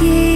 give.